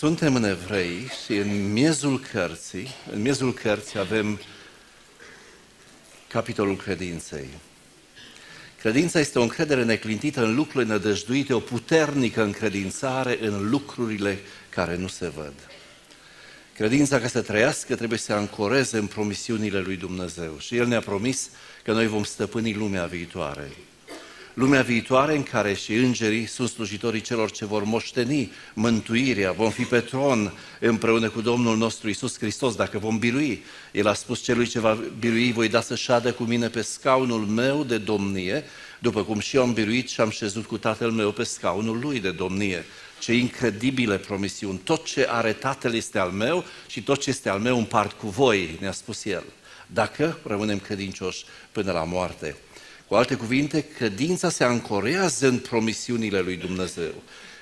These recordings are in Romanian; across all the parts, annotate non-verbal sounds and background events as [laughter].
Suntem în evrei și în miezul cărții, în miezul cărții avem capitolul credinței. Credința este o încredere neclintită în lucrurile nădăjduite, o puternică încredințare în lucrurile care nu se văd. Credința ca să trăiască trebuie să se ancoreze în promisiunile lui Dumnezeu și El ne-a promis că noi vom stăpâni lumea viitoare lumea viitoare în care și îngerii sunt slujitorii celor ce vor moșteni mântuirea, vom fi pe tron împreună cu Domnul nostru Isus Hristos, dacă vom birui. El a spus celui ce va birui, voi da să șadă cu mine pe scaunul meu de domnie, după cum și eu am biruit și am șezut cu tatăl meu pe scaunul lui de domnie. Ce incredibile promisiuni! Tot ce are tatăl este al meu și tot ce este al meu împart cu voi, ne-a spus el. Dacă rămânem credincioși până la moarte. Cu alte cuvinte, credința se ancorează în promisiunile lui Dumnezeu.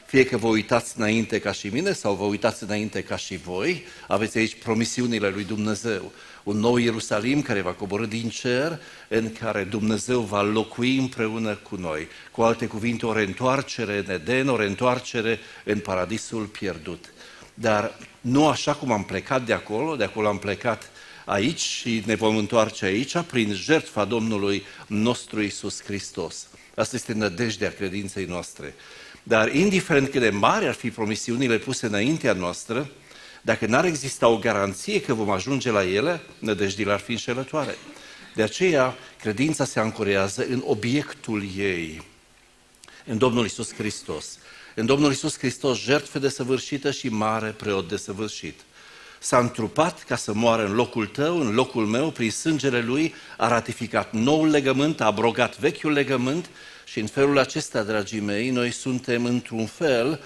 Fie că vă uitați înainte ca și mine sau vă uitați înainte ca și voi, aveți aici promisiunile lui Dumnezeu. Un nou Ierusalim care va coborâ din cer, în care Dumnezeu va locui împreună cu noi. Cu alte cuvinte, o reîntoarcere în Eden, o reîntoarcere în paradisul pierdut. Dar nu așa cum am plecat de acolo, de acolo am plecat aici și ne vom întoarce aici prin jertfa Domnului nostru Isus Hristos. Asta este nădejdea credinței noastre. Dar indiferent cât de mari ar fi promisiunile puse înaintea noastră, dacă n-ar exista o garanție că vom ajunge la ele, nădejdile ar fi înșelătoare. De aceea, credința se ancorează în obiectul ei, în Domnul Isus Hristos. În Domnul Isus Hristos, jertfă de săvârșită și mare preot de săvârșit s-a întrupat ca să moară în locul tău, în locul meu, prin sângele lui, a ratificat noul legământ, a abrogat vechiul legământ și în felul acesta, dragii mei, noi suntem într-un fel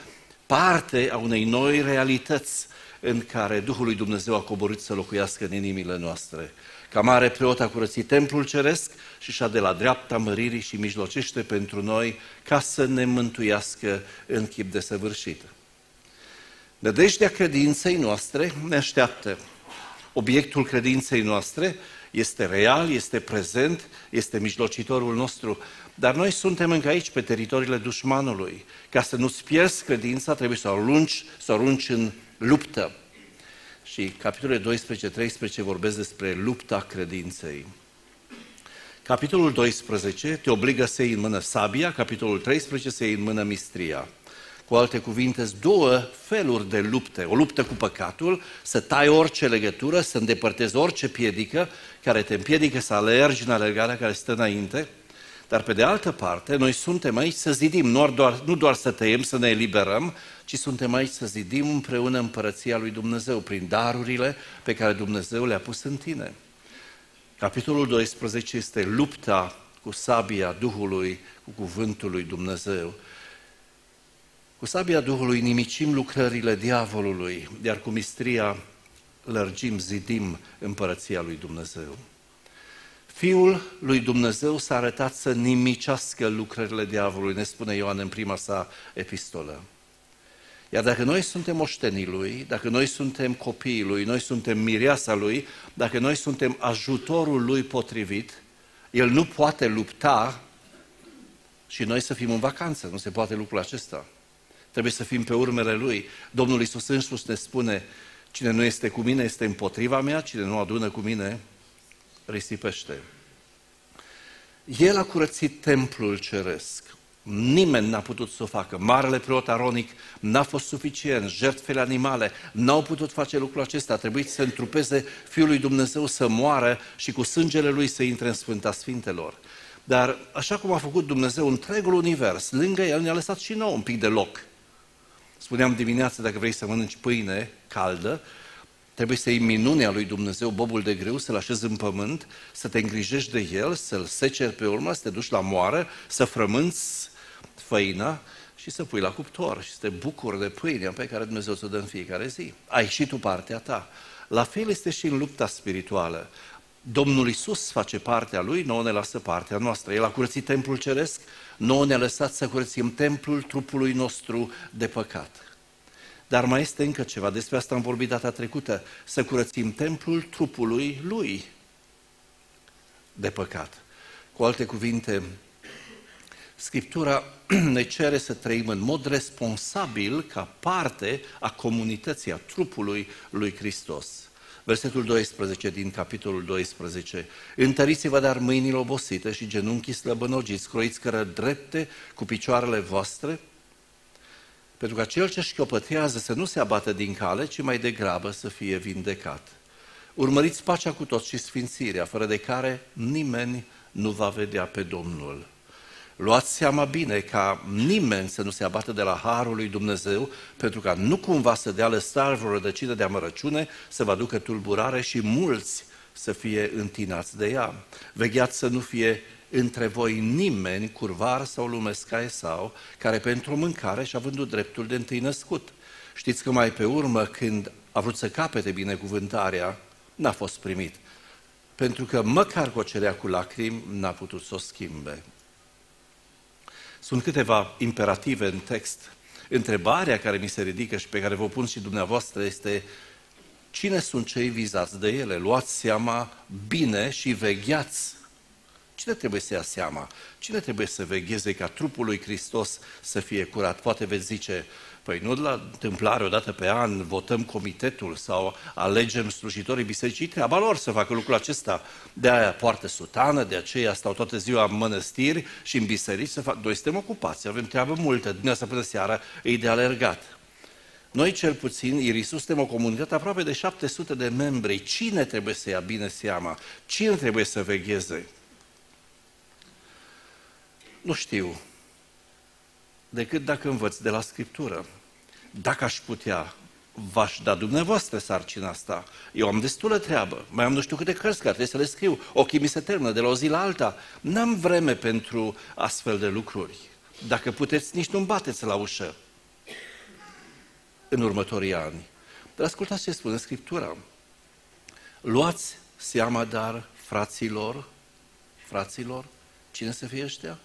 parte a unei noi realități în care Duhul lui Dumnezeu a coborât să locuiască în inimile noastre. Ca mare preot a curățit templul ceresc și și-a de la dreapta măririi și mijlocește pentru noi ca să ne mântuiască în chip de săvârșită. Nădejdea credinței noastre ne așteaptă. Obiectul credinței noastre este real, este prezent, este mijlocitorul nostru. Dar noi suntem încă aici, pe teritoriile dușmanului. Ca să nu-ți pierzi credința, trebuie să o arunci, să o arunci în luptă. Și capitolul 12-13 vorbesc despre lupta credinței. Capitolul 12 te obligă să iei în mână sabia, capitolul 13 să iei în mână mistria. Cu alte cuvinte, două feluri de lupte. O luptă cu păcatul, să tai orice legătură, să îndepărtezi orice piedică care te împiedică să alergi în alergarea care stă înainte. Dar pe de altă parte, noi suntem aici să zidim, nu doar, nu doar să tăiem, să ne eliberăm, ci suntem aici să zidim împreună împărăția lui Dumnezeu prin darurile pe care Dumnezeu le-a pus în tine. Capitolul 12 este lupta cu sabia Duhului, cu cuvântul lui Dumnezeu. Cu sabia Duhului nimicim lucrările diavolului, iar cu mistria lărgim, zidim împărăția lui Dumnezeu. Fiul lui Dumnezeu s-a arătat să nimicească lucrările diavolului, ne spune Ioan în prima sa epistolă. Iar dacă noi suntem oștenii lui, dacă noi suntem copiii lui, noi suntem mireasa lui, dacă noi suntem ajutorul lui potrivit, el nu poate lupta și noi să fim în vacanță. Nu se poate lucrul acesta. Trebuie să fim pe urmele Lui. Domnul Iisus însuși ne spune, cine nu este cu mine este împotriva mea, cine nu adună cu mine risipește. El a curățit templul ceresc. Nimeni n-a putut să o facă. Marele preot aronic n-a fost suficient. Jertfele animale n-au putut face lucrul acesta. A trebuit să întrupeze Fiul lui Dumnezeu să moară și cu sângele Lui să intre în Sfânta Sfintelor. Dar așa cum a făcut Dumnezeu întregul univers, lângă El ne-a lăsat și nou un pic de loc. Spuneam dimineața, dacă vrei să mănânci pâine caldă, trebuie să iei minunea lui Dumnezeu, bobul de greu, să-l așezi în pământ, să te îngrijești de el, să-l seceri pe urmă, să te duci la moară, să frămânți făina și să pui la cuptor și să te bucuri de pâinea pe care Dumnezeu ți-o dă în fiecare zi. Ai și tu partea ta. La fel este și în lupta spirituală. Domnul Isus face partea Lui, nouă ne lasă partea noastră. El a curățit templul ceresc, nouă ne-a lăsat să curățim templul trupului nostru de păcat. Dar mai este încă ceva, despre asta am vorbit data trecută, să curățim templul trupului Lui de păcat. Cu alte cuvinte, Scriptura [clears throat] ne cere să trăim în mod responsabil ca parte a comunității, a trupului lui Hristos. Versetul 12 din capitolul 12. Întăriți-vă dar mâinile obosite și genunchii slăbănogiți, croiți cără drepte cu picioarele voastre, pentru ca cel ce șchiopătează să nu se abată din cale, ci mai degrabă să fie vindecat. Urmăriți pacea cu toți și sfințirea, fără de care nimeni nu va vedea pe Domnul. Luați seama bine ca nimeni să nu se abată de la Harul lui Dumnezeu, pentru ca nu cumva să dea lăstar vreo rădăcină de amărăciune, să vă aducă tulburare și mulți să fie întinați de ea. Vegheați să nu fie între voi nimeni, curvar sau lumescaie sau, care pentru mâncare și avându dreptul de întâi născut. Știți că mai pe urmă, când a vrut să capete binecuvântarea, n-a fost primit. Pentru că măcar cu o cerea cu lacrimi, n-a putut să o schimbe. Sunt câteva imperative în text. Întrebarea care mi se ridică și pe care vă pun și dumneavoastră este cine sunt cei vizați de ele? Luați seama bine și vegheați. Cine trebuie să ia seama? Cine trebuie să vegheze ca trupul lui Hristos să fie curat? Poate veți zice, Păi nu de la întâmplare, odată pe an, votăm comitetul sau alegem slujitorii bisericii, treaba lor să facă lucrul acesta. De aia poartă sutană, de aceea stau toată ziua în mănăstiri și în biserici să fac. Noi suntem ocupați, avem treabă multă, dimineața până seara e de alergat. Noi cel puțin, Irisus, suntem o comunitate aproape de 700 de membri. Cine trebuie să ia bine seama? Cine trebuie să vegheze? Nu știu decât dacă învăț de la Scriptură. Dacă aș putea, v-aș da dumneavoastră sarcina asta. Eu am destulă treabă, mai am nu știu câte cărți care trebuie să le scriu, ochii mi se termină de la o zi la alta. N-am vreme pentru astfel de lucruri. Dacă puteți, nici nu-mi bateți la ușă în următorii ani. Dar ascultați ce spune Scriptura. Luați seama, dar, fraților, fraților, cine să fie ăștia?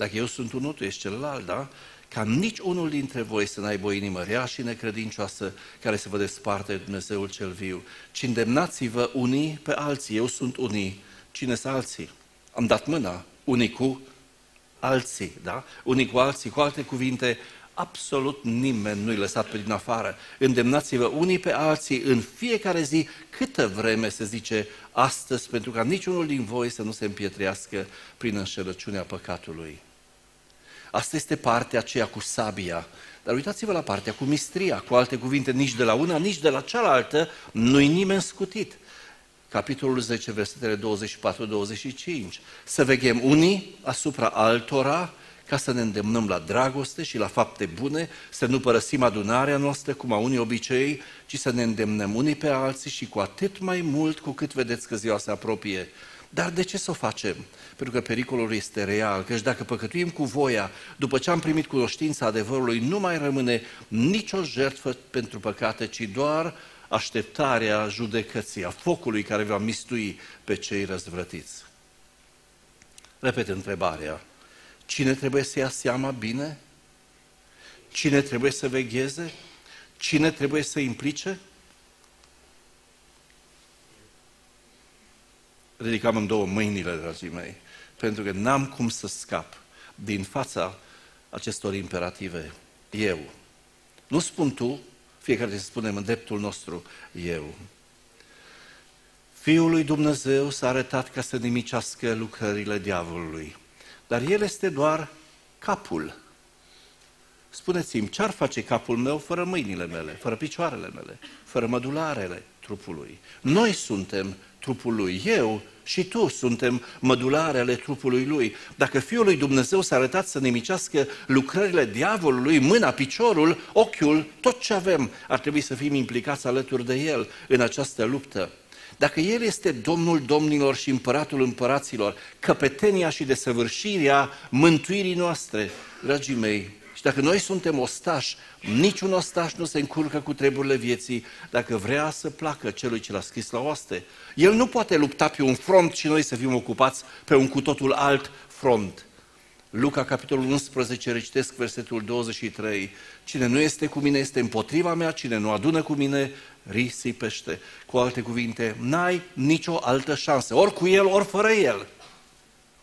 Dacă eu sunt unul, tu ești celălalt, da? Ca nici unul dintre voi să n-aibă o inimă rea și necredincioasă care să vă desparte Dumnezeul cel viu, ci îndemnați-vă unii pe alții. Eu sunt unii. Cine sunt alții? Am dat mâna unii cu alții, da? Unii cu alții, cu alte cuvinte, absolut nimeni nu-i lăsat pe din afară. Îndemnați-vă unii pe alții în fiecare zi, câtă vreme se zice astăzi, pentru ca niciunul din voi să nu se împietrească prin înșelăciunea păcatului. Asta este partea aceea cu sabia. Dar uitați-vă la partea cu mistria, cu alte cuvinte, nici de la una, nici de la cealaltă, nu-i nimeni scutit. Capitolul 10, versetele 24-25. Să veghem unii asupra altora, ca să ne îndemnăm la dragoste și la fapte bune, să nu părăsim adunarea noastră cum a unii obicei, ci să ne îndemnăm unii pe alții și cu atât mai mult cu cât vedeți că ziua se apropie. Dar de ce să o facem? Pentru că pericolul este real, căci dacă păcătuim cu voia, după ce am primit cunoștința adevărului, nu mai rămâne nicio jertfă pentru păcate, ci doar așteptarea judecății, a focului care va mistui pe cei răzvrătiți. Repet întrebarea. Cine trebuie să ia seama bine? Cine trebuie să vegheze? Cine trebuie să implice? Ridicam în două mâinile, dragii mei, pentru că n-am cum să scap din fața acestor imperative. Eu. Nu spun tu, fiecare să spunem în dreptul nostru, eu. Fiul lui Dumnezeu s-a arătat ca să nimicească lucrările diavolului. Dar el este doar capul. Spuneți-mi, ce-ar face capul meu fără mâinile mele, fără picioarele mele, fără mădularele trupului? Noi suntem trupul lui. Eu și tu suntem mădulare ale trupului lui. Dacă Fiul lui Dumnezeu s-a arătat să nimicească lucrările diavolului, mâna, piciorul, ochiul, tot ce avem, ar trebui să fim implicați alături de El în această luptă. Dacă El este Domnul Domnilor și Împăratul Împăraților, căpetenia și desăvârșirea mântuirii noastre, dragii mei, și dacă noi suntem ostași, niciun ostaș nu se încurcă cu treburile vieții dacă vrea să placă celui ce l-a scris la oaste. El nu poate lupta pe un front și noi să fim ocupați pe un cu totul alt front. Luca, capitolul 11, recitesc versetul 23. Cine nu este cu mine este împotriva mea, cine nu adună cu mine, risipește. Cu alte cuvinte, n-ai nicio altă șansă, ori cu el, ori fără el.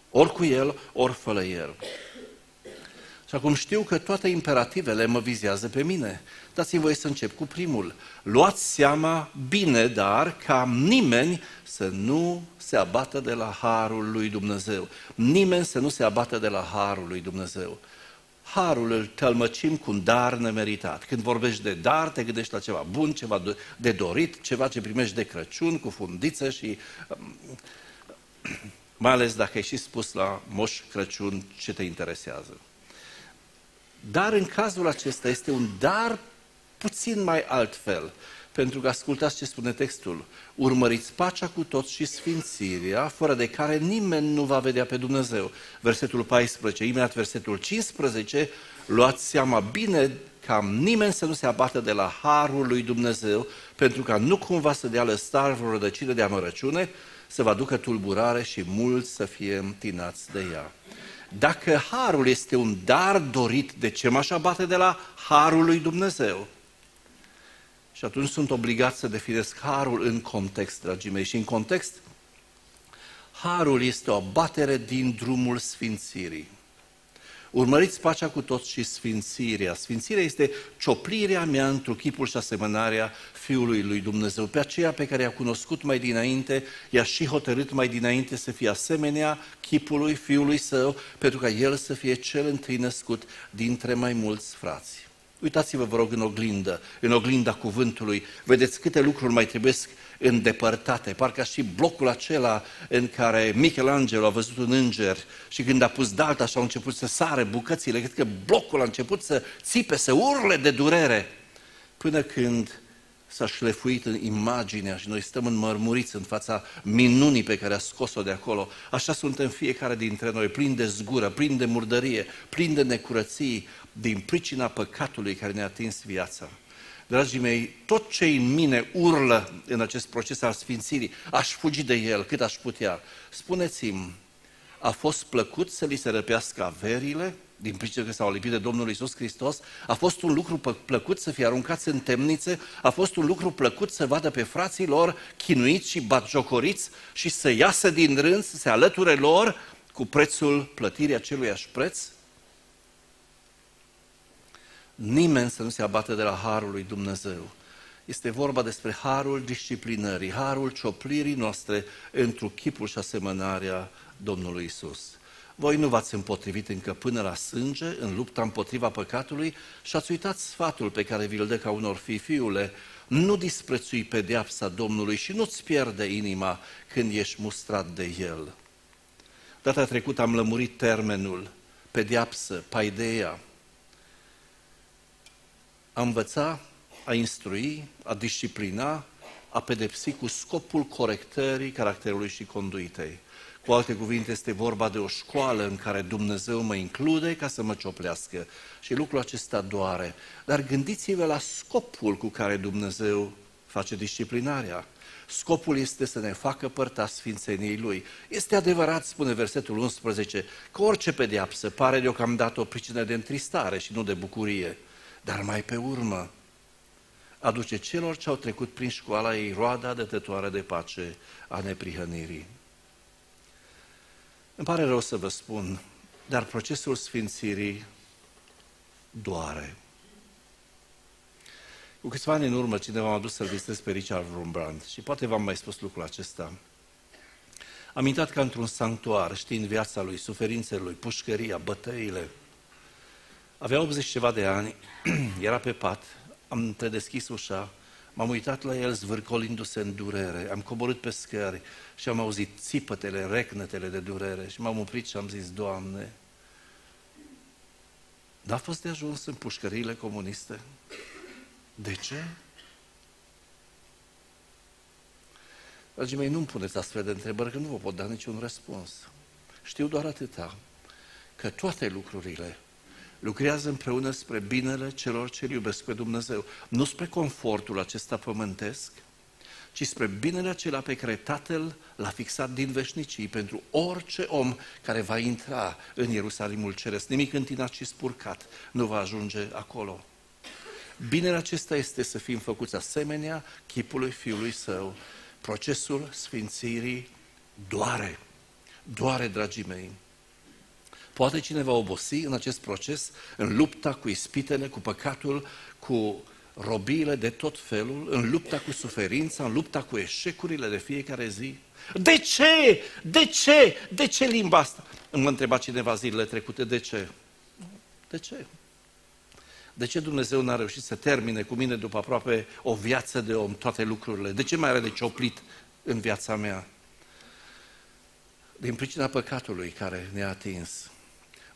Ori cu el, ori fără el. Și acum știu că toate imperativele mă vizează pe mine. Dați-mi voie să încep cu primul. Luați seama bine, dar ca nimeni să nu se abată de la harul lui Dumnezeu. Nimeni să nu se abată de la harul lui Dumnezeu. Harul îl tălmăcim cu un dar nemeritat. Când vorbești de dar, te gândești la ceva bun, ceva de dorit, ceva ce primești de Crăciun, cu fundiță și um, mai ales dacă ai și spus la Moș Crăciun ce te interesează. Dar în cazul acesta este un dar puțin mai altfel, pentru că ascultați ce spune textul. Urmăriți pacea cu toți și sfințirea, fără de care nimeni nu va vedea pe Dumnezeu. Versetul 14, imediat versetul 15, luați seama bine ca nimeni să nu se abată de la harul lui Dumnezeu, pentru ca nu cumva să dea lăstar vreo rădăcină de amărăciune, să vă aducă tulburare și mulți să fie întinați de ea. Dacă harul este un dar dorit, de ce m-aș abate de la harul lui Dumnezeu? Și atunci sunt obligat să definesc harul în context, dragii mei. Și în context, harul este o abatere din drumul sfințirii. Urmăriți pacea cu toți și sfințirea. Sfințirea este cioplirea mea într chipul și asemănarea Fiului lui Dumnezeu. Pe aceea pe care i-a cunoscut mai dinainte, i-a și hotărât mai dinainte să fie asemenea chipului Fiului Său, pentru ca El să fie cel întâi născut dintre mai mulți frați. Uitați-vă, vă rog, în oglindă, în oglinda cuvântului, vedeți câte lucruri mai trebuie îndepărtate, parcă și blocul acela în care Michelangelo a văzut un înger și când a pus dalta și au început să sare bucățile, cred că blocul a început să țipe, să urle de durere, până când s-a șlefuit în imaginea și noi stăm înmărmuriți în fața minunii pe care a scos-o de acolo. Așa suntem fiecare dintre noi, plini de zgură, plini de murdărie, plini de necurății, din pricina păcatului care ne-a atins viața. Dragii mei, tot ce în mine urlă în acest proces al sfințirii, aș fugi de el cât aș putea. Spuneți-mi, a fost plăcut să li se răpească averile din pricina că s-au lipit de Domnul Isus Hristos? A fost un lucru plăcut să fie aruncați în temnițe? A fost un lucru plăcut să vadă pe frații lor chinuiți și batjocoriți și să iasă din rând, să se alăture lor cu prețul plătirii aceluiași preț? Nimeni să nu se abată de la harul lui Dumnezeu. Este vorba despre harul disciplinării, harul cioplirii noastre într-un chipul și asemănarea Domnului Isus. Voi nu v-ați împotrivit încă până la sânge în lupta împotriva păcatului și ați uitat sfatul pe care vi-l dă ca unor fi fiule, nu disprețui pedeapsa Domnului și nu-ți pierde inima când ești mustrat de El. Data trecută am lămurit termenul pedeapsă, paideia, a învăța, a instrui, a disciplina, a pedepsi cu scopul corectării caracterului și conduitei. Cu alte cuvinte, este vorba de o școală în care Dumnezeu mă include ca să mă cioplească. Și lucrul acesta doare. Dar gândiți-vă la scopul cu care Dumnezeu face disciplinarea. Scopul este să ne facă părta sfințeniei Lui. Este adevărat, spune versetul 11, că orice pedeapsă pare deocamdată o pricină de întristare și nu de bucurie dar mai pe urmă aduce celor ce au trecut prin școala ei roada dătătoare de pace a neprihănirii. Îmi pare rău să vă spun, dar procesul sfințirii doare. Cu câțiva ani în urmă, cineva m-a dus să-l vizitez pe Richard Rumbrand și poate v-am mai spus lucrul acesta. Am intrat ca într-un sanctuar, știind viața lui, suferințele lui, pușcăria, bătăile, avea 80 ceva de ani, [clears throat] era pe pat, am întredeschis ușa, m-am uitat la el zvârcolindu-se în durere, am coborât pe scări și am auzit țipătele, recnetele de durere și m-am oprit și am zis, Doamne, n-a fost de ajuns în pușcăriile comuniste? De ce? Dragii mei, nu-mi puneți astfel de întrebări, că nu vă pot da niciun răspuns. Știu doar atâta, că toate lucrurile lucrează împreună spre binele celor ce iubesc pe Dumnezeu. Nu spre confortul acesta pământesc, ci spre binele acela pe care Tatăl l-a fixat din veșnicii pentru orice om care va intra în Ierusalimul Ceresc. Nimic întinat și spurcat nu va ajunge acolo. Binele acesta este să fim făcuți asemenea chipului Fiului Său. Procesul sfințirii doare. Doare, dragii mei. Poate cineva obosi în acest proces, în lupta cu ispitele, cu păcatul, cu robiile de tot felul, în lupta cu suferința, în lupta cu eșecurile de fiecare zi? De ce? De ce? De ce limba asta? Mă întreba cineva zilele trecute, de ce? De ce? De ce Dumnezeu n-a reușit să termine cu mine după aproape o viață de om toate lucrurile? De ce mai are de cioplit în viața mea? Din pricina păcatului care ne-a atins.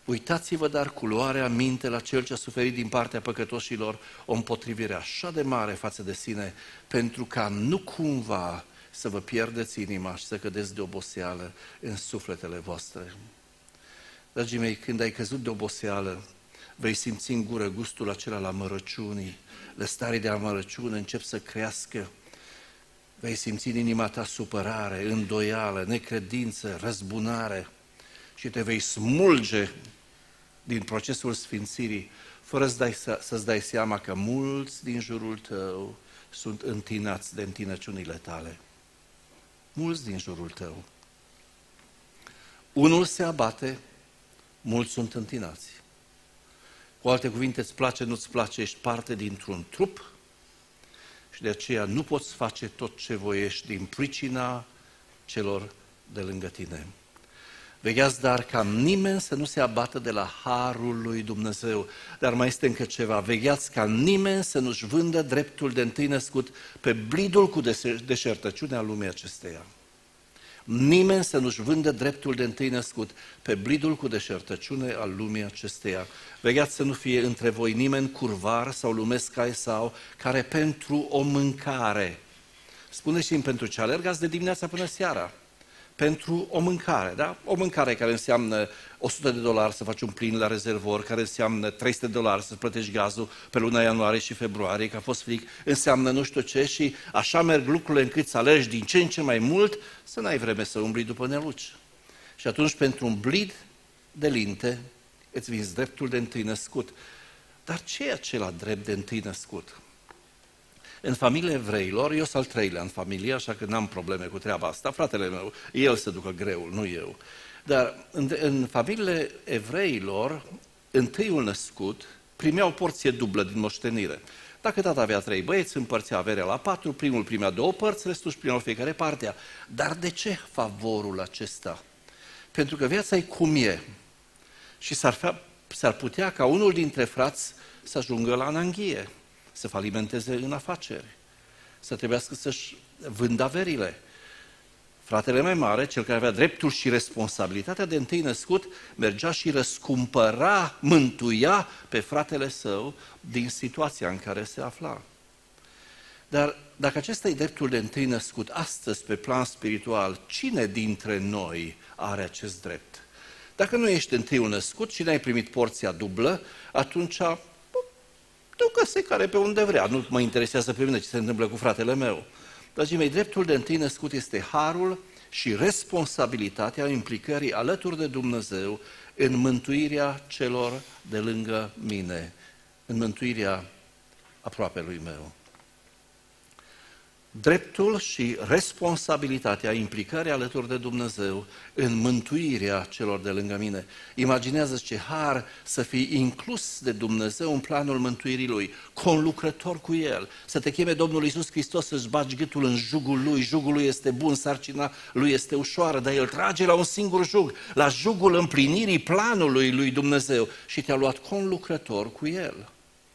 Uitați-vă dar cu luarea minte la cel ce a suferit din partea păcătoșilor o împotrivire așa de mare față de sine, pentru ca nu cumva să vă pierdeți inima și să cădeți de oboseală în sufletele voastre. Dragii mei, când ai căzut de oboseală, vei simți în gură gustul acela la mărăciunii, lăstarii de amărăciune încep să crească, vei simți în inima ta supărare, îndoială, necredință, răzbunare și te vei smulge din procesul sfințirii, fără să dai, să, să-ți dai seama că mulți din jurul tău sunt întinați de întinăciunile tale. Mulți din jurul tău. Unul se abate, mulți sunt întinați. Cu alte cuvinte, îți place, nu-ți place, ești parte dintr-un trup și de aceea nu poți face tot ce voiești din pricina celor de lângă tine. Vegheați dar ca nimeni să nu se abată de la harul lui Dumnezeu. Dar mai este încă ceva. Vegheați ca nimeni să nu-și vândă dreptul de întâi născut pe blidul cu deșertăciunea lumii acesteia. Nimeni să nu-și vândă dreptul de întâi născut pe blidul cu deșertăciune al lumii acesteia. Vegheați să nu fie între voi nimeni curvar sau lumesc ca sau care pentru o mâncare. Spune și pentru ce alergați de dimineața până seara pentru o mâncare, da? O mâncare care înseamnă 100 de dolari să faci un plin la rezervor, care înseamnă 300 de dolari să plătești gazul pe luna ianuarie și februarie, că a fost fric, înseamnă nu știu ce și așa merg lucrurile încât să alergi din ce în ce mai mult, să n-ai vreme să umbli după neluci. Și atunci pentru un blid de linte îți vinzi dreptul de întâi născut. Dar ce e acela drept de întâi născut? În familia evreilor, eu sunt al treilea în familie, așa că n-am probleme cu treaba asta. Fratele meu, el se ducă greul, nu eu. Dar în, în familiile evreilor, întâiul născut primea o porție dublă din moștenire. Dacă tata avea trei băieți, împărțea averea la patru, primul primea două părți, restul își primeau fiecare partea. Dar de ce favorul acesta? Pentru că viața e cum e. Și s-ar, s-ar putea ca unul dintre frați să ajungă la ananghie să falimenteze în afaceri, să trebuiască să-și vândă averile. Fratele mai mare, cel care avea dreptul și responsabilitatea de întâi născut, mergea și răscumpăra, mântuia pe fratele său din situația în care se afla. Dar dacă acesta e dreptul de întâi născut, astăzi, pe plan spiritual, cine dintre noi are acest drept? Dacă nu ești întâiul născut și n-ai primit porția dublă, atunci ducă-se care pe unde vrea. Nu mă interesează pe mine ce se întâmplă cu fratele meu. Dragii mei, dreptul de întâi născut este harul și responsabilitatea implicării alături de Dumnezeu în mântuirea celor de lângă mine, în mântuirea aproape lui meu dreptul și responsabilitatea implicării alături de Dumnezeu în mântuirea celor de lângă mine. Imaginează ce har să fii inclus de Dumnezeu în planul mântuirii Lui, conlucrător cu El, să te cheme Domnul Iisus Hristos să-ți bagi gâtul în jugul Lui, jugul Lui este bun, sarcina Lui este ușoară, dar El trage la un singur jug, la jugul împlinirii planului Lui Dumnezeu și te-a luat conlucrător cu El.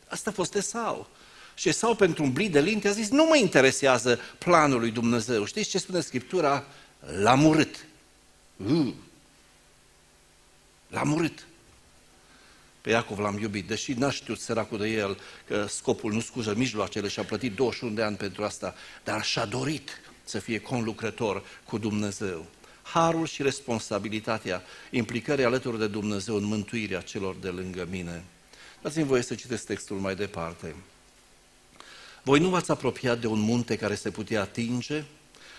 Asta a fost Esau. Și sau pentru un blid de linte a zis, nu mă interesează planul lui Dumnezeu. Știți ce spune Scriptura? L-a murit. Uh. L-a murit. Pe Iacov l-am iubit, deși n-a știut săracul de el că scopul nu scuză mijloacele și a plătit 21 de ani pentru asta, dar și-a dorit să fie conlucrător cu Dumnezeu. Harul și responsabilitatea implicării alături de Dumnezeu în mântuirea celor de lângă mine. Dați-mi voie să citesc textul mai departe. Voi nu v-ați apropiat de un munte care se putea atinge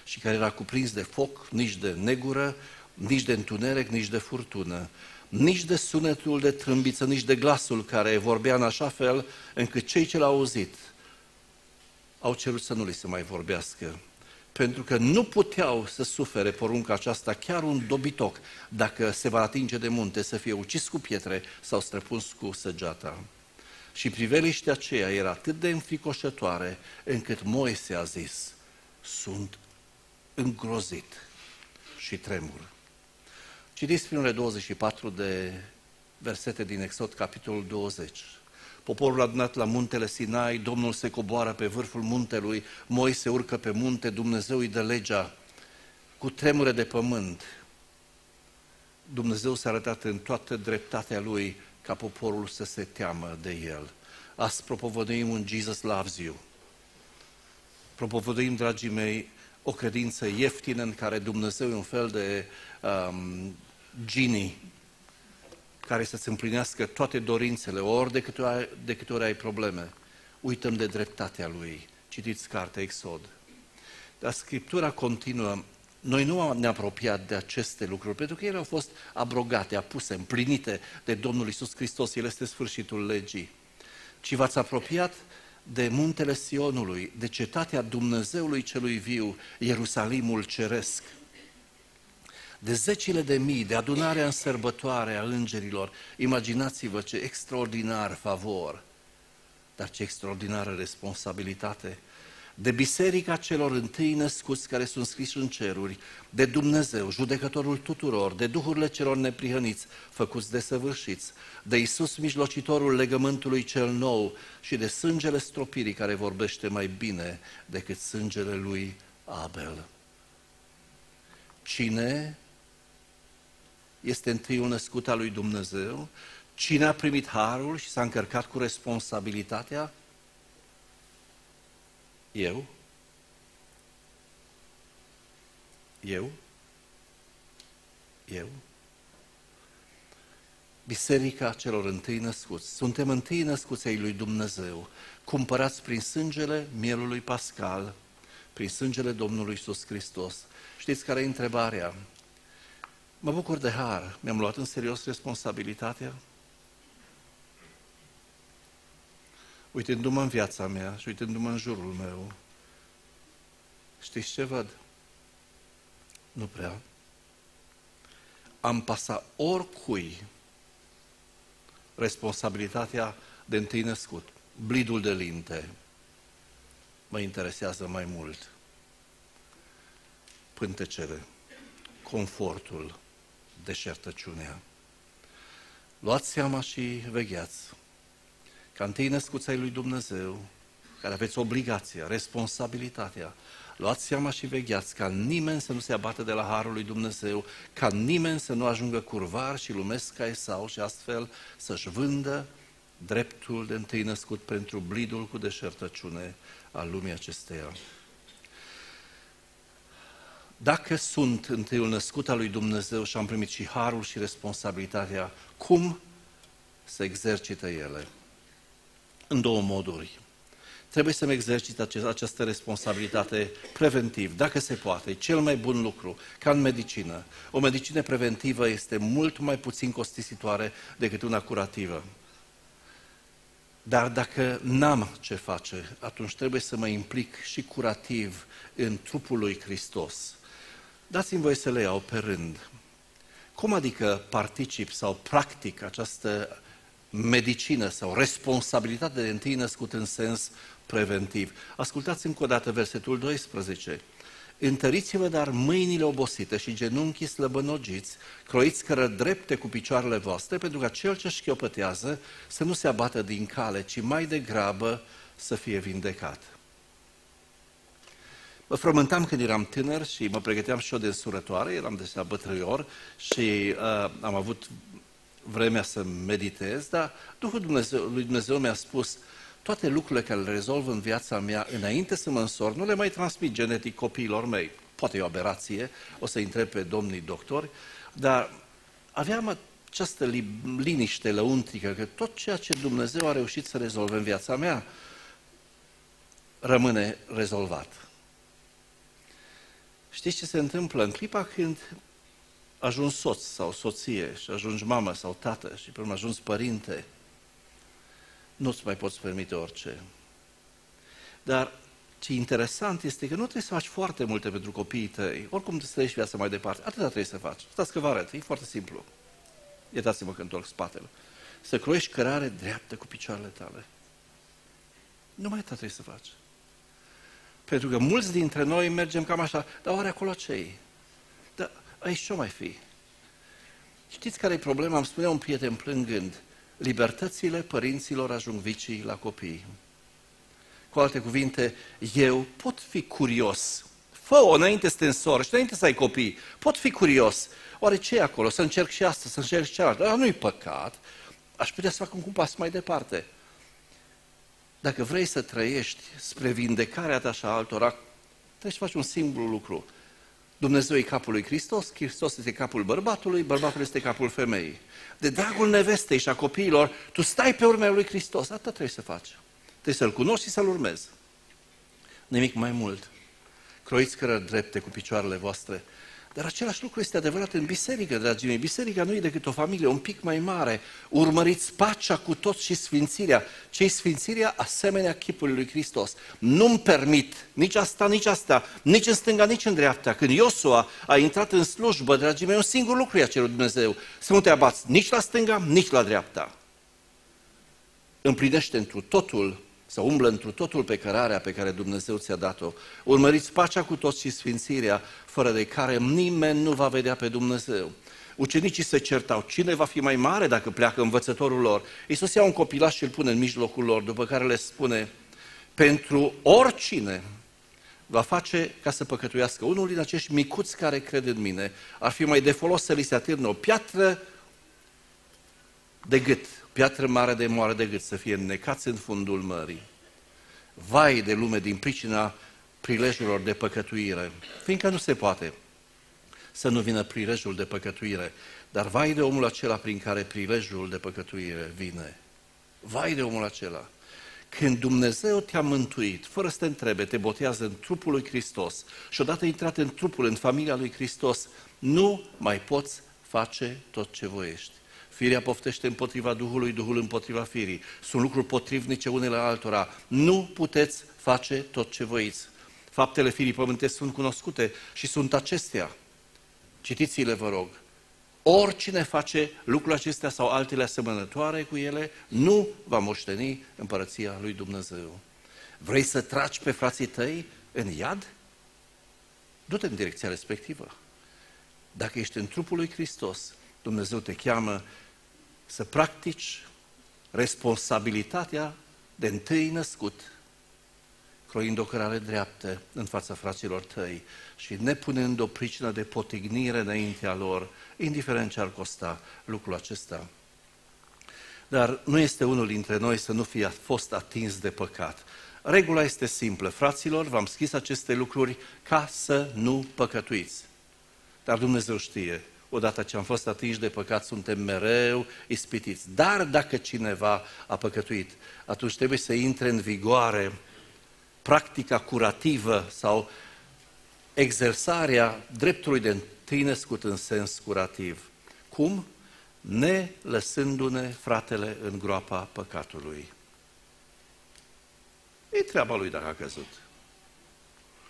și care era cuprins de foc, nici de negură, nici de întuneric, nici de furtună, nici de sunetul de trâmbiță, nici de glasul care vorbea în așa fel încât cei ce l-au auzit au cerut să nu li se mai vorbească, pentru că nu puteau să sufere porunca aceasta chiar un dobitoc, dacă se va atinge de munte, să fie ucis cu pietre sau străpuns cu săgeata. Și priveliștea aceea era atât de înfricoșătoare, încât Moise a zis, sunt îngrozit și tremur. Citiți primele 24 de versete din Exod, capitolul 20. Poporul adunat la muntele Sinai, Domnul se coboară pe vârful muntelui, Moise urcă pe munte, Dumnezeu îi dă legea cu tremure de pământ. Dumnezeu s-a arătat în toată dreptatea Lui ca poporul să se teamă de El. Azi propovăduim un Jesus loves you. Propovăduim, dragii mei, o credință ieftină în care Dumnezeu e un fel de um, genie care să-ți împlinească toate dorințele, ori de câte ori, de câte ori ai probleme. Uităm de dreptatea Lui. Citiți cartea Exod. Dar Scriptura continuă. Noi nu am ne apropiat de aceste lucruri, pentru că ele au fost abrogate, apuse, împlinite de Domnul Isus Hristos. El este sfârșitul legii. Ci v-ați apropiat de muntele Sionului, de cetatea Dumnezeului celui viu, Ierusalimul ceresc, de zecile de mii, de adunarea în sărbătoare a îngerilor. Imaginați-vă ce extraordinar favor, dar ce extraordinară responsabilitate. De biserica celor întâi născuți care sunt scriși în ceruri, de Dumnezeu, judecătorul tuturor, de duhurile celor neprihăniți, făcuți de săvârșiți, de Isus, mijlocitorul legământului cel nou și de sângele stropirii care vorbește mai bine decât sângele lui Abel. Cine este întâiul născut al lui Dumnezeu, cine a primit harul și s-a încărcat cu responsabilitatea? Eu? Eu? Eu? Biserica celor întâi născuți. Suntem întâi născuți ai lui Dumnezeu, cumpărați prin sângele mielului pascal, prin sângele Domnului Iisus Hristos. Știți care e întrebarea? Mă bucur de har. Mi-am luat în serios responsabilitatea? Uitându-mă în viața mea și uitându-mă în jurul meu, știți ce văd? Nu prea. Am pasat oricui responsabilitatea de întâi născut. Blidul de linte mă interesează mai mult. Pântecele, confortul, deșertăciunea. Luați seama și vegheați ca întâi născuți ai lui Dumnezeu, care aveți obligația, responsabilitatea, luați seama și vegheați ca nimeni să nu se abată de la Harul lui Dumnezeu, ca nimeni să nu ajungă curvar și lumesc ca Esau și astfel să-și vândă dreptul de întâi născut pentru blidul cu deșertăciune al lumii acesteia. Dacă sunt întâiul născut al lui Dumnezeu și am primit și harul și responsabilitatea, cum să exercită ele? În două moduri. Trebuie să-mi exercit această responsabilitate preventiv, dacă se poate, cel mai bun lucru, ca în medicină. O medicină preventivă este mult mai puțin costisitoare decât una curativă. Dar dacă n-am ce face, atunci trebuie să mă implic și curativ în trupul lui Hristos. Dați-mi voi să le iau pe rând. Cum adică particip sau practic această medicină sau responsabilitate de întâi născut în sens preventiv? Ascultați încă o dată versetul 12. Întăriți-vă dar mâinile obosite și genunchii slăbănogiți, croiți cără drepte cu picioarele voastre, pentru ca cel ce șchiopătează să nu se abată din cale, ci mai degrabă să fie vindecat. Mă frământam când eram tânăr și mă pregăteam și eu de însurătoare, eram deja bătrâior și uh, am avut vremea să meditez, dar Duhul Dumnezeu, lui Dumnezeu mi-a spus toate lucrurile care le rezolv în viața mea înainte să mă însor, nu le mai transmit genetic copiilor mei. Poate e o aberație, o să întreb pe domnii doctori, dar aveam această liniște lăuntrică că tot ceea ce Dumnezeu a reușit să rezolve în viața mea rămâne rezolvat. Știți ce se întâmplă în clipa când ajungi soț sau soție și ajungi mamă sau tată și pe urmă ajungi părinte, nu-ți mai poți permite orice. Dar Ce interesant este că nu trebuie să faci foarte multe pentru copiii tăi. Oricum să trăiești viața mai departe. Atâta trebuie să faci. Stați că vă arăt. E foarte simplu. Iertați-mă că întorc spatele. Să croiești cărare dreaptă cu picioarele tale. Numai atât trebuie să faci. Pentru că mulți dintre noi mergem cam așa, dar oare acolo ce Dar aici ce mai fi? Știți care e problema? Îmi spunea un prieten plângând. Libertățile părinților ajung vicii la copii. Cu alte cuvinte, eu pot fi curios. Fă-o înainte să te însori și înainte să ai copii. Pot fi curios. Oare ce e acolo? Să încerc și asta, să încerc și cealaltă. Dar nu-i păcat. Aș putea să fac un pas mai departe. Dacă vrei să trăiești spre vindecarea ta și a altora, trebuie să faci un singur lucru. Dumnezeu e capul lui Hristos, Hristos este capul bărbatului, bărbatul este capul femeii. De dragul nevestei și a copiilor, tu stai pe urmele lui Hristos, atât trebuie să faci. Trebuie să-L cunoști și să-L urmezi. Nimic mai mult. Croiți cărări drepte cu picioarele voastre, dar același lucru este adevărat în biserică, dragii mei. Biserica nu e decât o familie un pic mai mare. Urmăriți pacea cu toți și sfințirea. ce sfințirea? Asemenea chipului lui Hristos. Nu-mi permit nici asta, nici asta, nici în stânga, nici în dreapta. Când Iosua a intrat în slujbă, dragii mei, un singur lucru i-a cerut Dumnezeu. Să nu te abați nici la stânga, nici la dreapta. Împlinește întru totul să umblă întru totul pe cărarea pe care Dumnezeu ți-a dat-o. Urmăriți pacea cu toți și sfințirea, fără de care nimeni nu va vedea pe Dumnezeu. Ucenicii se certau, cine va fi mai mare dacă pleacă învățătorul lor? Iisus ia un copilaș și îl pune în mijlocul lor, după care le spune, pentru oricine va face ca să păcătuiască. Unul din acești micuți care cred în mine, ar fi mai de folos să li se atârnă o piatră de gât, piatră mare de moare de gât, să fie înnecați în fundul mării. Vai de lume din pricina prilejurilor de păcătuire, fiindcă nu se poate să nu vină prilejul de păcătuire, dar vai de omul acela prin care prilejul de păcătuire vine. Vai de omul acela. Când Dumnezeu te-a mântuit, fără să te întrebe, te botează în trupul lui Hristos și odată intrat în trupul, în familia lui Hristos, nu mai poți face tot ce voiești. Firea poftește împotriva Duhului, Duhul împotriva firii. Sunt lucruri potrivnice unele altora. Nu puteți face tot ce voiți. Faptele firii pământești sunt cunoscute și sunt acestea. Citiți-le, vă rog. Oricine face lucrul acestea sau altele asemănătoare cu ele, nu va moșteni împărăția lui Dumnezeu. Vrei să tragi pe frații tăi în iad? Du-te în direcția respectivă. Dacă ești în trupul lui Hristos, Dumnezeu te cheamă să practici responsabilitatea de întâi născut, croind o cărare dreaptă în fața fraților tăi și nepunând o pricină de potignire înaintea lor, indiferent ce ar costa lucrul acesta. Dar nu este unul dintre noi să nu fie fost atins de păcat. Regula este simplă. Fraților, v-am scris aceste lucruri ca să nu păcătuiți. Dar Dumnezeu știe odată ce am fost atinși de păcat, suntem mereu ispitiți. Dar dacă cineva a păcătuit, atunci trebuie să intre în vigoare practica curativă sau exersarea dreptului de întâi născut în sens curativ. Cum? Ne lăsându-ne fratele în groapa păcatului. E treaba lui dacă a căzut.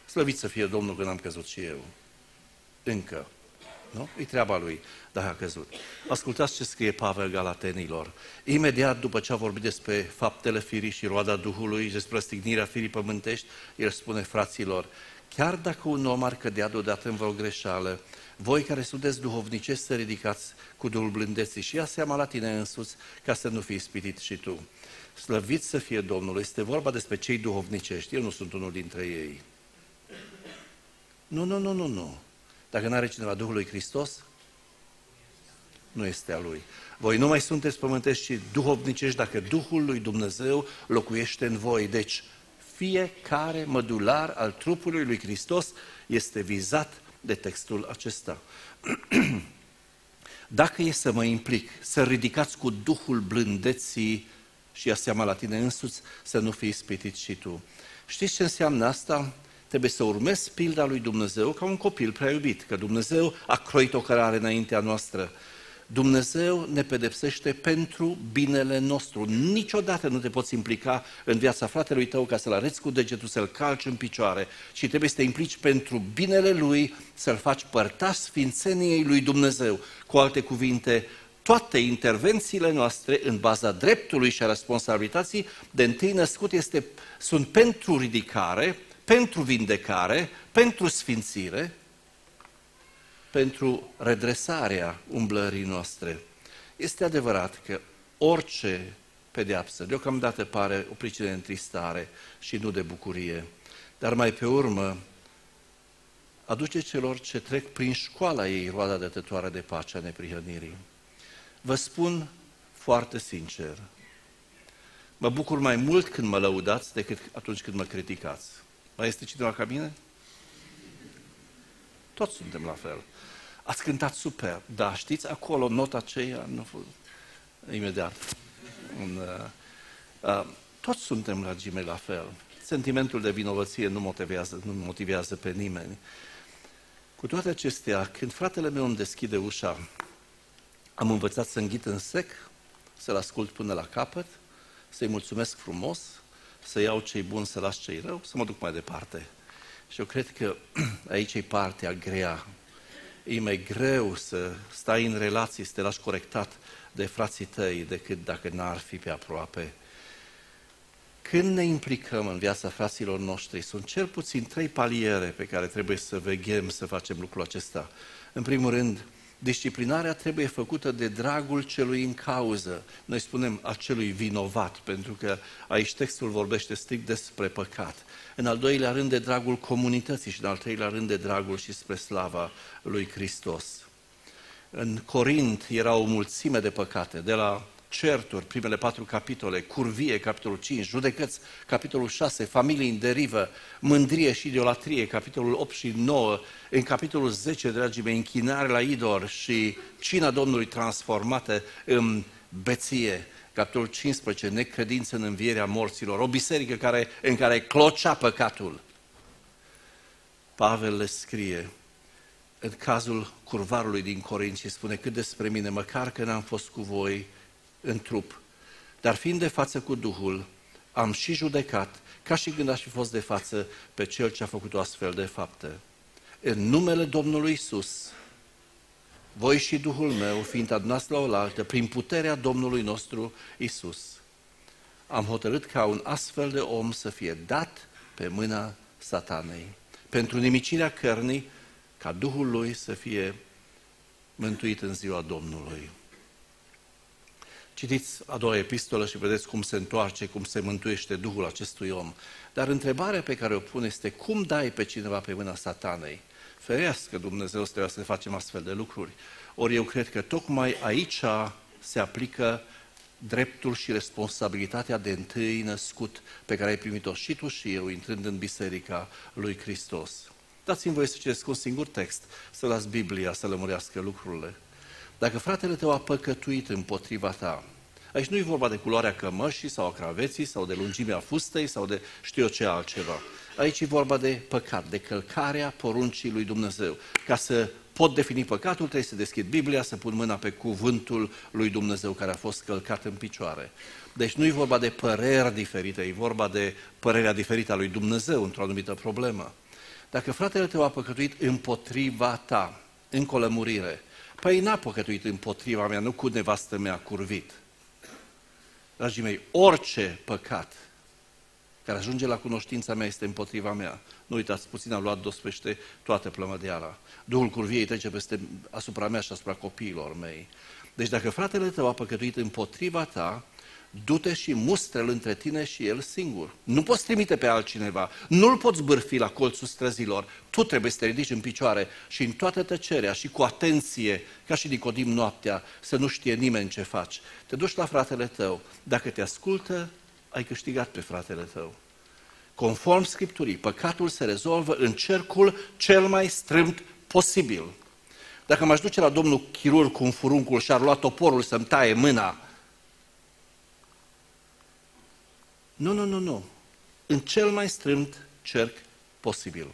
Slăvit să fie Domnul când am căzut și eu. Încă. Nu? E treaba lui dacă a căzut. Ascultați ce scrie Pavel Galatenilor. Imediat după ce a vorbit despre faptele firii și roada Duhului, despre stignirea firii pământești, el spune fraților, chiar dacă un om ar cădea deodată în vreo greșeală, voi care sunteți duhovnicești să ridicați cu Duhul blândeții și ia seama la tine însuți ca să nu fii spitit și tu. Slăvit să fie Domnul, este vorba despre cei duhovnicești, eu nu sunt unul dintre ei. Nu, nu, nu, nu, nu. Dacă nu are cineva Duhul lui Hristos, nu este a Lui. Voi nu mai sunteți pământești, ci duhovnicești dacă Duhul lui Dumnezeu locuiește în voi. Deci, fiecare mădular al trupului lui Hristos este vizat de textul acesta. [clears throat] Dacă e să mă implic, să ridicați cu Duhul blândeții și ia seama la tine însuți, să nu fii spitit și tu. Știți ce înseamnă asta? Trebuie să urmezi pilda lui Dumnezeu ca un copil prea iubit, că Dumnezeu a croit o cărare înaintea noastră. Dumnezeu ne pedepsește pentru binele nostru. Niciodată nu te poți implica în viața fratelui tău ca să-l arăți cu degetul, să-l calci în picioare, ci trebuie să te implici pentru binele lui, să-l faci părtaș sfințeniei lui Dumnezeu. Cu alte cuvinte, toate intervențiile noastre în baza dreptului și a responsabilității de întâi născut este, sunt pentru ridicare, pentru vindecare, pentru sfințire, pentru redresarea umblării noastre. Este adevărat că orice pedeapsă deocamdată pare o pricină de întristare și nu de bucurie, dar mai pe urmă aduce celor ce trec prin școala ei roada dătătoare de pace a neprihănirii. Vă spun foarte sincer, mă bucur mai mult când mă lăudați decât atunci când mă criticați. Mai este cineva ca mine? Toți suntem la fel. Ați cântat super, da, știți, acolo nota aceea, nu fost imediat. Un, uh, uh, toți suntem la gime la fel. Sentimentul de vinovăție nu motivează, nu motivează pe nimeni. Cu toate acestea, când fratele meu îmi deschide ușa, am învățat să înghit în sec, să-l ascult până la capăt, să-i mulțumesc frumos, să iau cei buni, să las cei rău, să mă duc mai departe. Și eu cred că [clears throat] aici e partea grea e mai greu să stai în relații, să te lași corectat de frații tăi decât dacă n-ar fi pe aproape. Când ne implicăm în viața fraților noștri, sunt cel puțin trei paliere pe care trebuie să veghem să facem lucrul acesta. În primul rând, disciplinarea trebuie făcută de dragul celui în cauză. Noi spunem acelui vinovat, pentru că aici textul vorbește strict despre păcat în al doilea rând de dragul comunității și în al treilea rând de dragul și spre slava lui Hristos. În Corint era o mulțime de păcate, de la certuri, primele patru capitole, curvie, capitolul 5, judecăți, capitolul 6, familii în derivă, mândrie și idolatrie, capitolul 8 și 9, în capitolul 10, dragii mei, închinare la idol și cina Domnului transformată în beție capitolul 15, necredință în învierea morților, o biserică care, în care clocea păcatul. Pavel le scrie în cazul curvarului din Corint și spune cât despre mine, măcar că n-am fost cu voi în trup, dar fiind de față cu Duhul, am și judecat, ca și când aș fi fost de față pe cel ce a făcut o astfel de fapte. În numele Domnului Isus, voi și Duhul meu, fiind adunați la oaltă, prin puterea Domnului nostru Isus, am hotărât ca un astfel de om să fie dat pe mâna satanei, pentru nimicirea cărnii, ca Duhul lui să fie mântuit în ziua Domnului. Citiți a doua epistolă și vedeți cum se întoarce, cum se mântuiește Duhul acestui om. Dar întrebarea pe care o pun este cum dai pe cineva pe mâna satanei? ferească Dumnezeu să trebuie să facem astfel de lucruri. Ori eu cred că tocmai aici se aplică dreptul și responsabilitatea de întâi născut pe care ai primit-o și tu și eu intrând în biserica lui Hristos. Dați-mi voie să citesc un singur text, să las Biblia să lămurească lucrurile. Dacă fratele tău a păcătuit împotriva ta, aici nu e vorba de culoarea cămășii sau a craveții sau de lungimea fustei sau de știu eu ce altceva. Aici e vorba de păcat, de călcarea poruncii lui Dumnezeu. Ca să pot defini păcatul, trebuie să deschid Biblia, să pun mâna pe cuvântul lui Dumnezeu care a fost călcat în picioare. Deci nu e vorba de păreri diferite, e vorba de părerea diferită a lui Dumnezeu într-o anumită problemă. Dacă fratele tău a păcătuit împotriva ta, în colămurire, păi n-a păcătuit împotriva mea, nu cu nevastă mea curvit. Dragii mei, orice păcat care ajunge la cunoștința mea este împotriva mea. Nu uitați, puțin a luat dos pește toată plămădeala. Duhul curviei trece peste, asupra mea și asupra copiilor mei. Deci dacă fratele tău a păcătuit împotriva ta, du-te și mustră-l între tine și el singur. Nu poți trimite pe altcineva, nu-l poți bârfi la colțul străzilor. Tu trebuie să te ridici în picioare și în toată tăcerea și cu atenție, ca și Nicodim noaptea, să nu știe nimeni ce faci. Te duci la fratele tău, dacă te ascultă, ai câștigat pe fratele tău. Conform Scripturii, păcatul se rezolvă în cercul cel mai strâmt posibil. Dacă m-aș duce la domnul chirurg cu un furuncul și ar lua toporul să-mi taie mâna, nu, nu, nu, nu. În cel mai strâmt cerc posibil.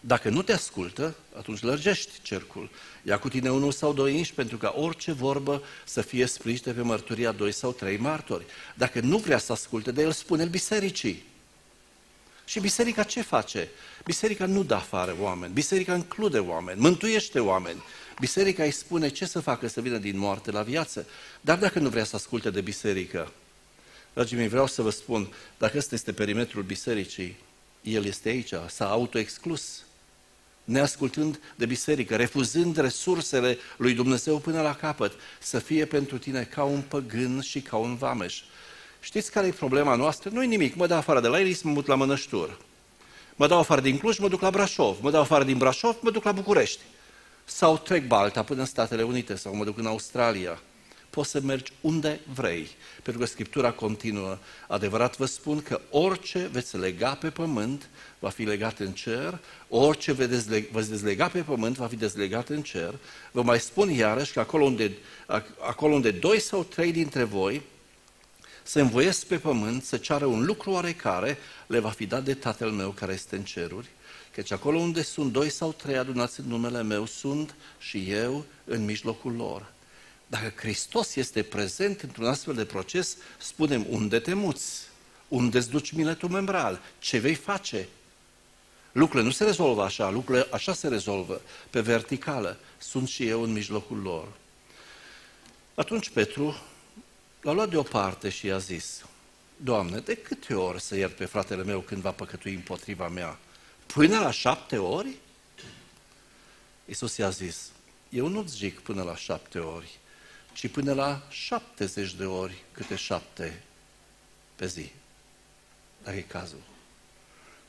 Dacă nu te ascultă, atunci lărgești cercul. Ia cu tine unul sau doi inși pentru ca orice vorbă să fie sprijinită pe mărturia doi sau trei martori. Dacă nu vrea să asculte de el, spune-l bisericii. Și biserica ce face? Biserica nu dă afară oameni, biserica include oameni, mântuiește oameni. Biserica îi spune ce să facă să vină din moarte la viață. Dar dacă nu vrea să asculte de biserică, dragii mei, vreau să vă spun, dacă ăsta este perimetrul bisericii, el este aici, s-a autoexclus, neascultând de biserică, refuzând resursele lui Dumnezeu până la capăt, să fie pentru tine ca un păgân și ca un vameș. Știți care e problema noastră? Nu-i nimic, mă dau afară de la Elis, mă mut la Mănăștur. Mă dau afară din Cluj, mă duc la Brașov. Mă dau afară din Brașov, mă duc la București. Sau trec Balta până în Statele Unite sau mă duc în Australia. Poți să mergi unde vrei, pentru că Scriptura continuă. Adevărat vă spun că orice veți lega pe pământ va fi legat în cer, orice veți dezlega pe pământ va fi dezlegat în cer. Vă mai spun iarăși că acolo unde, acolo unde doi sau trei dintre voi se învoiesc pe pământ să ceară un lucru oarecare, le va fi dat de Tatăl meu care este în ceruri, căci acolo unde sunt doi sau trei adunați în numele meu, sunt și eu în mijlocul lor. Dacă Hristos este prezent într-un astfel de proces, spunem unde te muți, unde îți duci miletul membral, ce vei face. Lucrurile nu se rezolvă așa, lucrurile așa se rezolvă, pe verticală. Sunt și eu în mijlocul lor. Atunci Petru l-a luat deoparte și i-a zis, Doamne, de câte ori să iert pe fratele meu când va păcătui împotriva mea? Până la șapte ori? Iisus i-a zis, eu nu-ți zic până la șapte ori, ci până la șaptezeci de ori câte șapte pe zi. Dacă e cazul.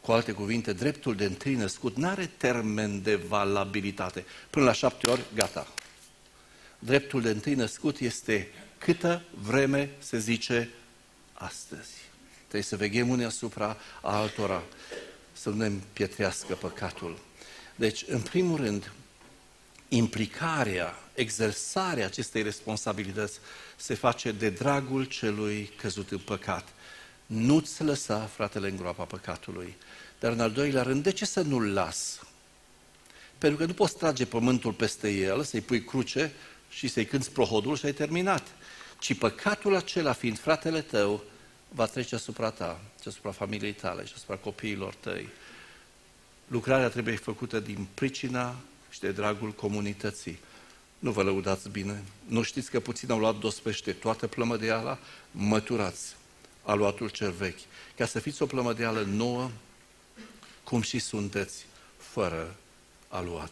Cu alte cuvinte, dreptul de întâi născut nu are termen de valabilitate. Până la șapte ori, gata. Dreptul de întâi născut este câtă vreme se zice astăzi. Trebuie să veghem unii asupra altora, să nu ne împietrească păcatul. Deci, în primul rând, implicarea, exersarea acestei responsabilități se face de dragul celui căzut în păcat. Nu-ți lăsa fratele în groapa păcatului. Dar în al doilea rând, de ce să nu-l las? Pentru că nu poți trage pământul peste el, să-i pui cruce și să-i cânți prohodul și ai terminat ci păcatul acela, fiind fratele tău, va trece asupra ta, și asupra familiei tale și asupra copiilor tăi. Lucrarea trebuie făcută din pricina și de dragul comunității. Nu vă lăudați bine. Nu știți că puțin au luat dos pește toată plămădeala? Măturați aluatul cel vechi, ca să fiți o plămădeală nouă, cum și sunteți, fără aluat.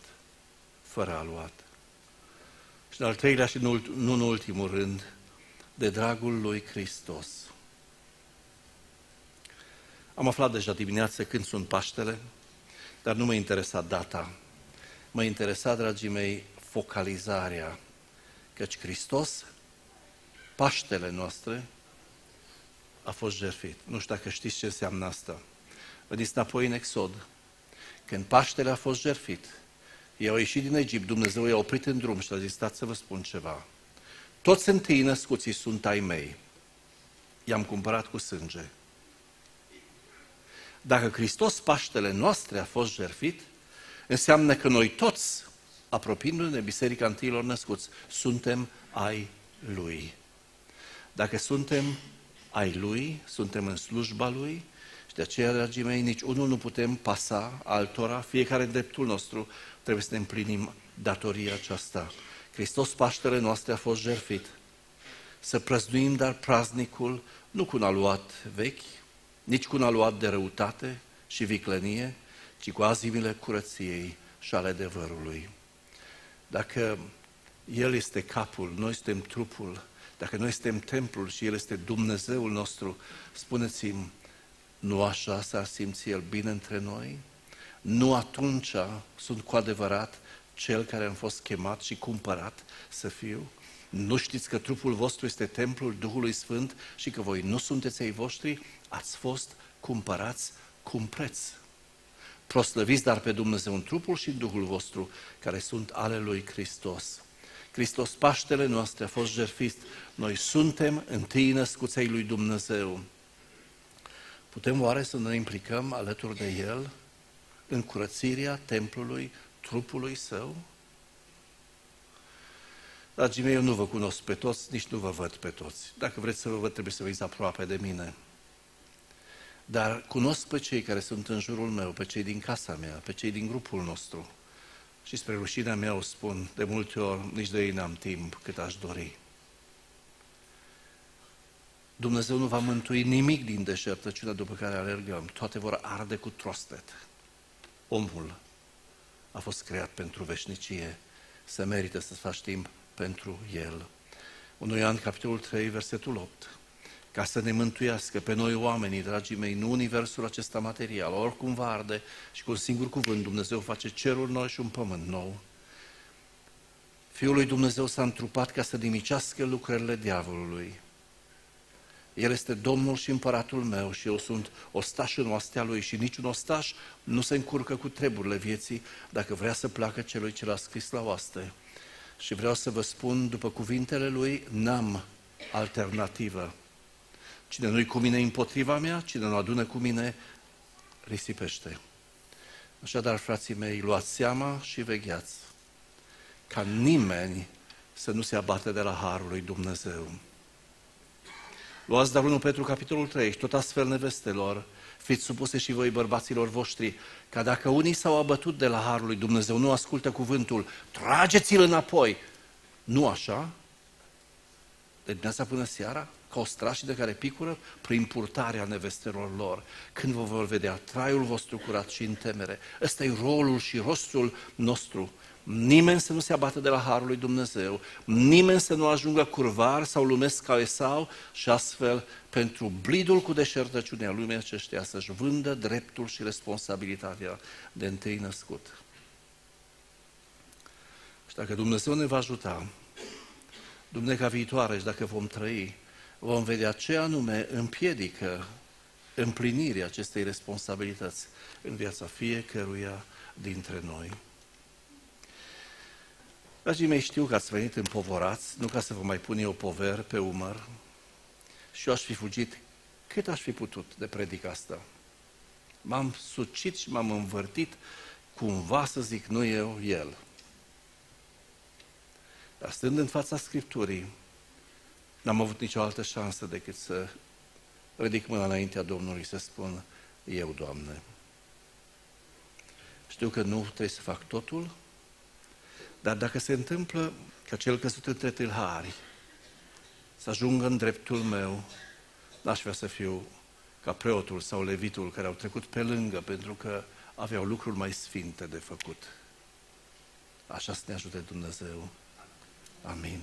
Fără aluat. Și în al treilea și nu în ultimul rând, de dragul lui Hristos. Am aflat deja dimineață când sunt Paștele, dar nu mă interesa data. Mă interesa, dragii mei, focalizarea. Căci Hristos, Paștele noastre, a fost jertfit. Nu știu dacă știți ce înseamnă asta. Veniți înapoi în Exod. Când Paștele a fost jertfit, ei au ieșit din Egipt, Dumnezeu i-a oprit în drum și a zis, stați să vă spun ceva. Toți întâi născuții sunt ai mei. I-am cumpărat cu sânge. Dacă Hristos Paștele noastre a fost jertfit, înseamnă că noi toți, apropiindu-ne de Biserica Întâilor Născuți, suntem ai Lui. Dacă suntem ai Lui, suntem în slujba Lui și de aceea, dragii mei, nici unul nu putem pasa altora, fiecare dreptul nostru, trebuie să ne împlinim datoria aceasta Hristos Paștele noastre a fost jertfit. Să prăznuim dar praznicul nu cu un aluat vechi, nici cu un aluat de răutate și viclănie, ci cu azimile curăției și ale adevărului. Dacă El este capul, noi suntem trupul, dacă noi suntem templul și El este Dumnezeul nostru, spuneți-mi, nu așa s-ar simți El bine între noi? Nu atunci sunt cu adevărat cel care am fost chemat și cumpărat să fiu? Nu știți că trupul vostru este templul Duhului Sfânt și că voi nu sunteți ai voștri? Ați fost cumpărați cu un preț. Proslăviți dar pe Dumnezeu în trupul și în Duhul vostru, care sunt ale lui Hristos. Hristos, Paștele noastre, a fost jertfit. Noi suntem întâi născuți ai lui Dumnezeu. Putem oare să ne implicăm alături de El în curățirea templului trupului său? Dragii mei, eu nu vă cunosc pe toți, nici nu vă văd pe toți. Dacă vreți să vă văd, trebuie să veniți aproape de mine. Dar cunosc pe cei care sunt în jurul meu, pe cei din casa mea, pe cei din grupul nostru. Și spre rușinea mea o spun, de multe ori nici de ei n-am timp cât aș dori. Dumnezeu nu va mântui nimic din deșertăciunea după care alergăm. Toate vor arde cu trostet. Omul a fost creat pentru veșnicie. Se merită să faci timp pentru el. 1 Ioan, capitolul 3, versetul 8. Ca să ne mântuiască pe noi oamenii, dragii mei, nu universul acesta material, oricum va arde și cu un singur cuvânt Dumnezeu face cerul nou și un pământ nou. Fiul lui Dumnezeu s-a întrupat ca să nimicească lucrările diavolului. El este Domnul și împăratul meu și eu sunt ostaș în oastea lui și niciun ostaș nu se încurcă cu treburile vieții dacă vrea să placă celui ce l-a scris la oaste. Și vreau să vă spun, după cuvintele lui, n-am alternativă. Cine nu-i cu mine împotriva mea, cine nu adună cu mine, risipește. Așadar, frații mei, luați seama și vegheați ca nimeni să nu se abate de la Harul lui Dumnezeu. Luați dar 1 Petru, capitolul 3, și tot astfel nevestelor, fiți supuse și voi bărbaților voștri, ca dacă unii s-au abătut de la Harul lui Dumnezeu, nu ascultă cuvântul, trageți-l înapoi. Nu așa? De dimineața până seara? Ca o strașii de care picură prin purtarea nevestelor lor. Când vă vor vedea traiul vostru curat și în temere. Ăsta e rolul și rostul nostru nimeni să nu se abată de la Harul lui Dumnezeu, nimeni să nu ajungă curvar sau lumesc ca Esau și astfel pentru blidul cu deșertăciunea lumii aceștia să-și vândă dreptul și responsabilitatea de întâi născut. Și dacă Dumnezeu ne va ajuta, Dumnezeu viitoare și dacă vom trăi, vom vedea ce anume împiedică împlinirea acestei responsabilități în viața fiecăruia dintre noi. Dragii mei, știu că ați venit împovorați, nu ca să vă mai pun eu pover pe umăr, și eu aș fi fugit cât aș fi putut de predica asta. M-am sucit și m-am învârtit cumva să zic, nu eu, el. Dar stând în fața Scripturii, n-am avut nicio altă șansă decât să ridic mâna înaintea Domnului să spun, eu, Doamne. Știu că nu trebuie să fac totul, dar dacă se întâmplă ca cel căzut între tâlhari să ajungă în dreptul meu, n-aș vrea să fiu ca preotul sau levitul care au trecut pe lângă pentru că aveau lucruri mai sfinte de făcut. Așa să ne ajute Dumnezeu. Amin.